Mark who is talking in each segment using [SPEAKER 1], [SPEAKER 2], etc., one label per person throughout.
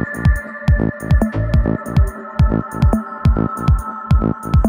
[SPEAKER 1] Thank you.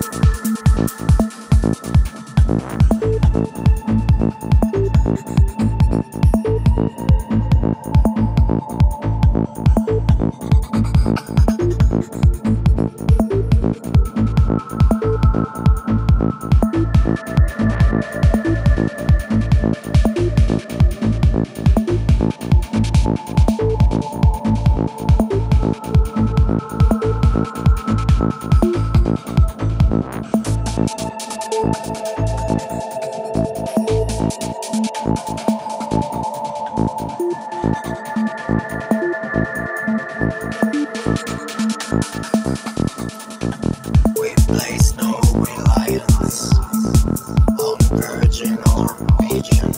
[SPEAKER 1] Thank you.
[SPEAKER 2] jam.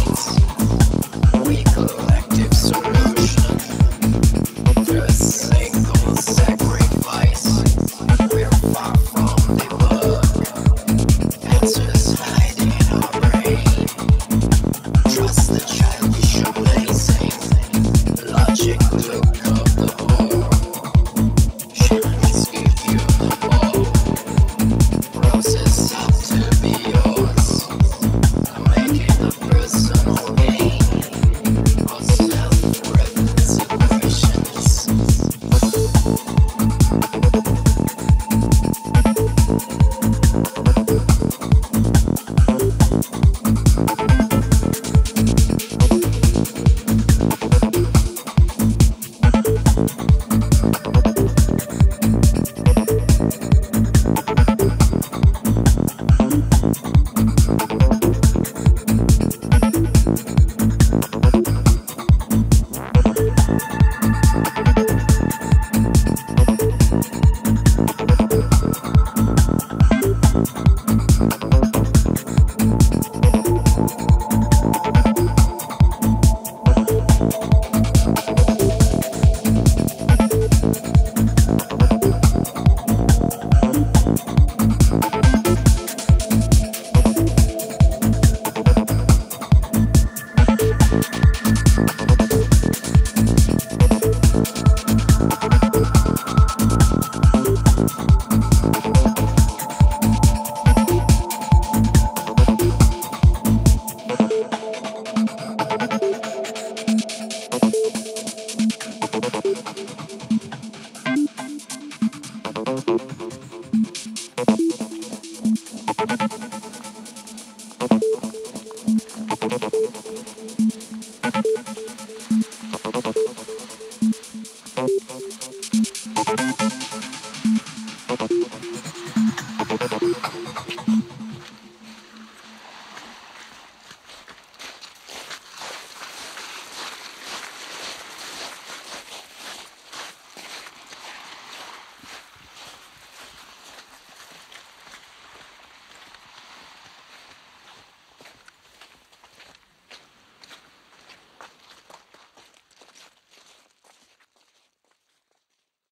[SPEAKER 2] Transfer.